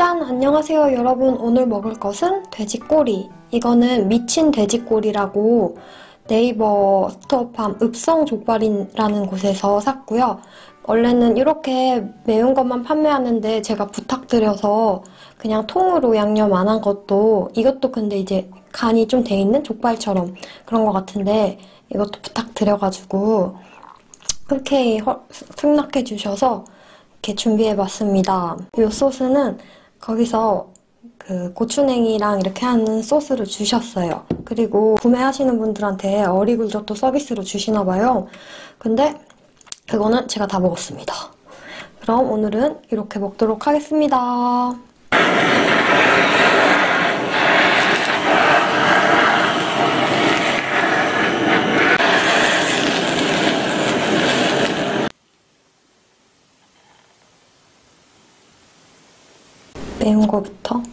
짜잔! 안녕하세요 여러분. 오늘 먹을 것은 돼지꼬리. 이거는 미친 돼지꼬리라고 네이버 스토어팜 읍성족발이라는 곳에서 샀고요. 원래는 이렇게 매운 것만 판매하는데 제가 부탁드려서 그냥 통으로 양념 안 한 것도 이것도 근데 이제 간이 좀 돼 있는 족발처럼 그런 것 같은데 이것도 부탁드려가지고 흔쾌히 허- 승낙해 주셔서 이렇게 준비해봤습니다. 이 소스는 거기서 그 고추냉이랑 이렇게 하는 소스를 주셨어요. 그리고 구매하시는 분들한테 어리굴젓도 서비스로 주시나 봐요. 근데 그거는 제가 다 먹었습니다. 그럼 오늘은 이렇게 먹도록 하겠습니다. 매운 거부터.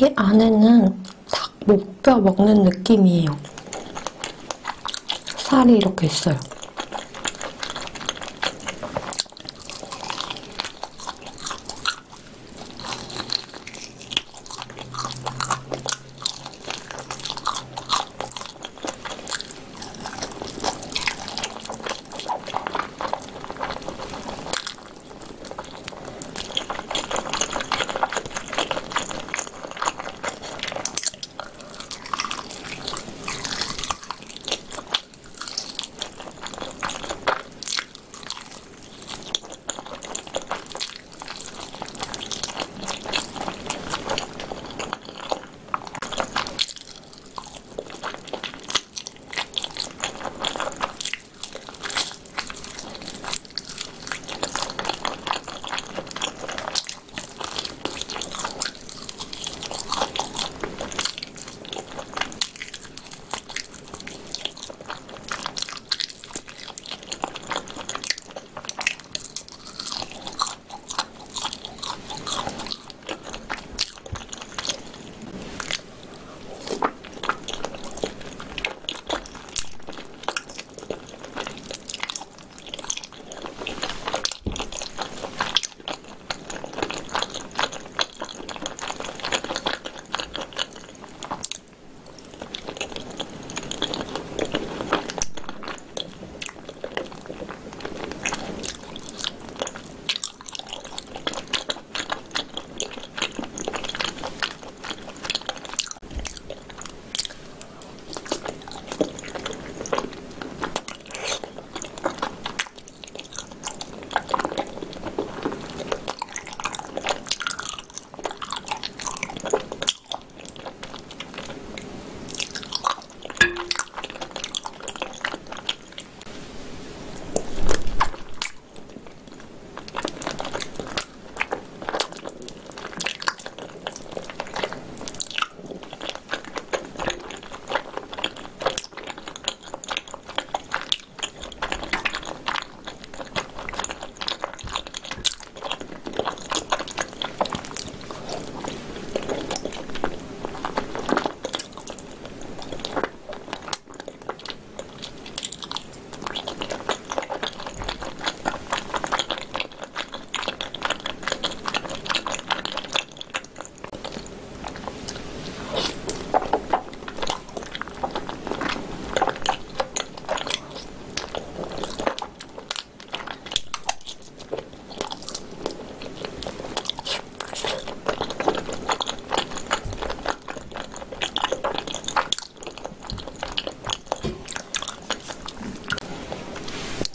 이 안에는 닭 목뼈 먹는 느낌이에요. 살이 이렇게 있어요.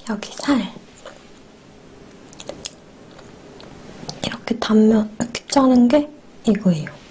여기 살. 이렇게 단면, 이렇게 짜는 게 이거예요.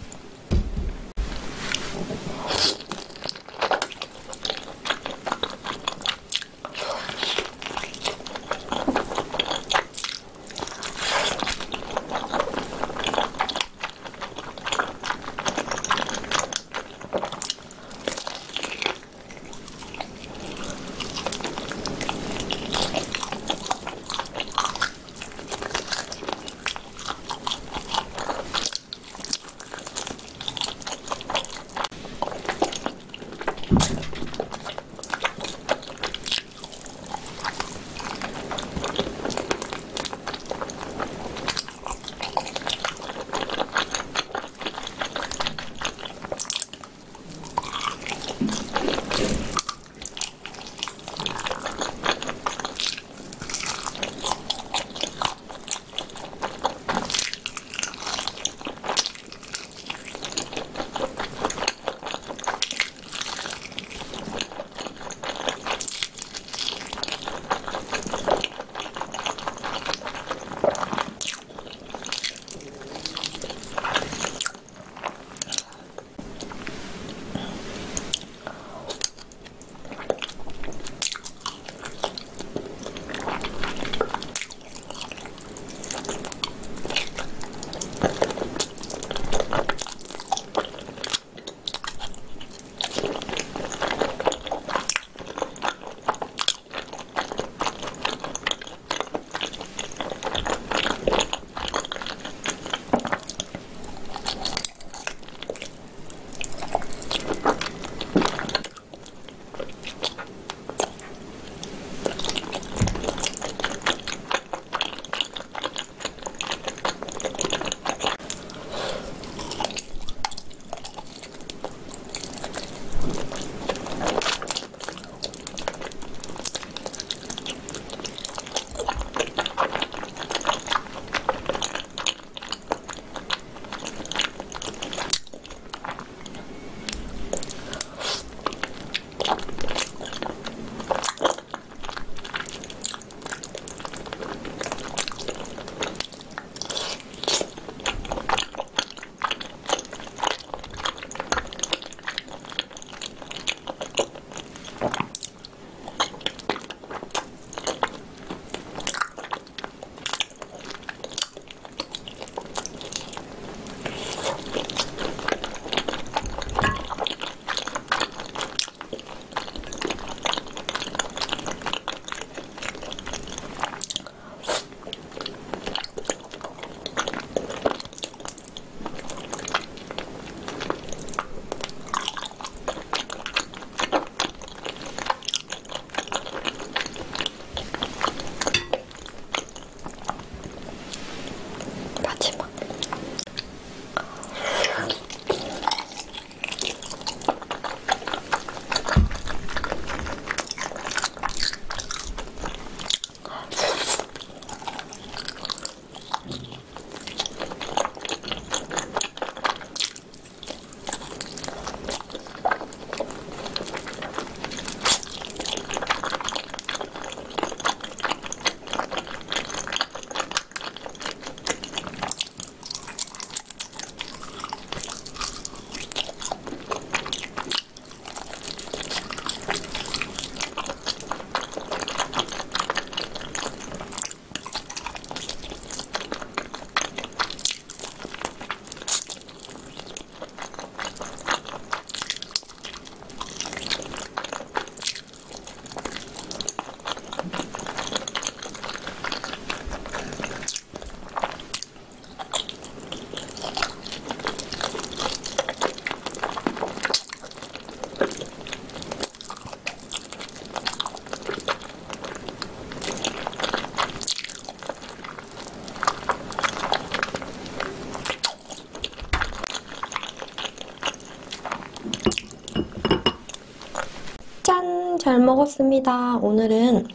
짠! 잘 먹었습니다. 오늘은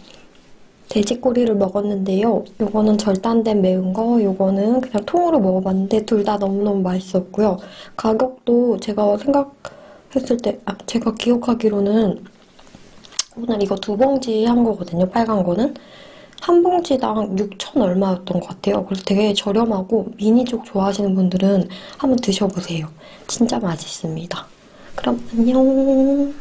돼지꼬리를 먹었는데요. 요거는 절단된 매운 거, 요거는 그냥 통으로 먹어봤는데 둘 다 너무너무 맛있었고요. 가격도 제가 생각했을 때, 아, 제가 기억하기로는 오늘 이거 두 봉지 한 거거든요, 빨간 거는. 한 봉지당 6천 얼마였던 것 같아요. 그래서 되게 저렴하고 미니족 좋아하시는 분들은 한번 드셔보세요. 진짜 맛있습니다. 그럼 안녕.